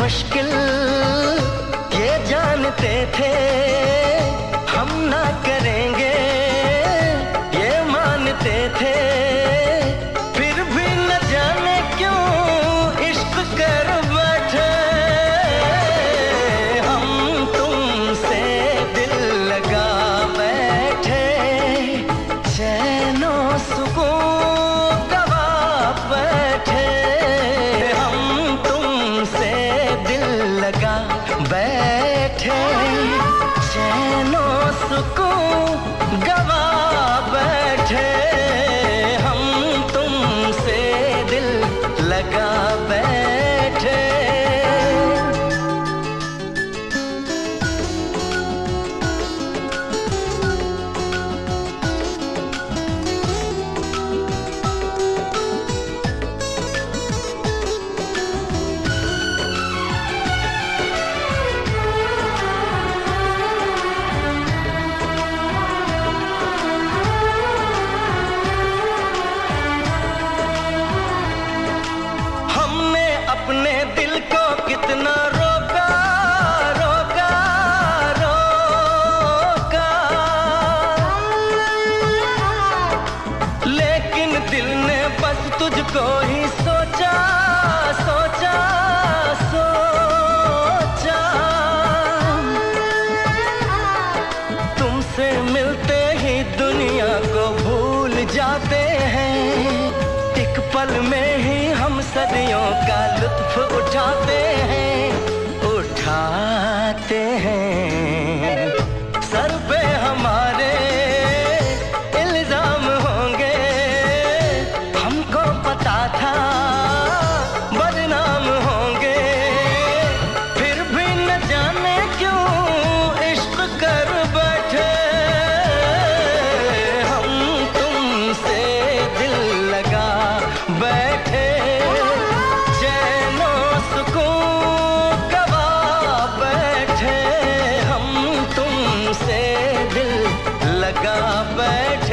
मुश्किल ये जानते थे हम ना कर। बैठे चैनो सुकून अपने दिल को कितना रोका रोका रोका। लेकिन दिल ने बस तुझको ही सोचा सोचा सोचा। तुमसे मिलते ही दुनिया को भूल जाते हैं, एक पल में ही लगा बैठे